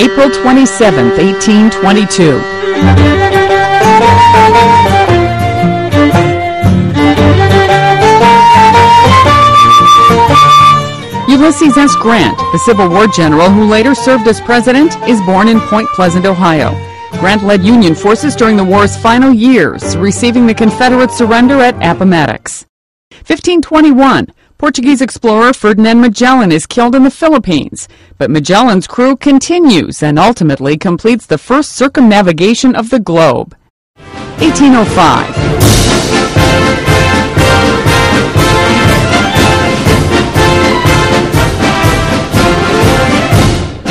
April 27, 1822. Ulysses S. Grant, the Civil War general who later served as president, is born in Point Pleasant, Ohio. Grant led Union forces during the war's final years, receiving the Confederate surrender at Appomattox. 1521, Portuguese explorer Ferdinand Magellan is killed in the Philippines, but Magellan's crew continues and ultimately completes the first circumnavigation of the globe. 1805.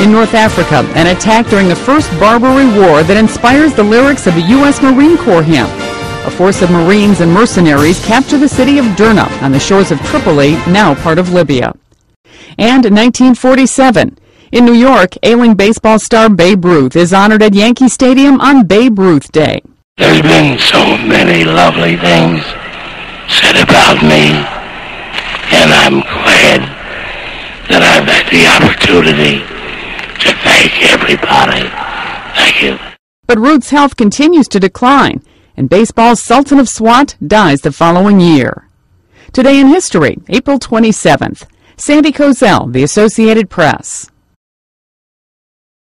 In North Africa, an attack during the First Barbary War that inspires the lyrics of a U.S. Marine Corps hymn. A force of Marines and mercenaries capture the city of Derna on the shores of Tripoli, now part of Libya. And in 1947, in New York, ailing baseball star Babe Ruth is honored at Yankee Stadium on Babe Ruth Day. There's been so many lovely things said about me, and I'm glad that I've had the opportunity to thank everybody. Thank you. But Ruth's health continues to decline, and baseball's Sultan of Swat dies the following year. Today in history, April 27th, Sandy Kozel, The Associated Press.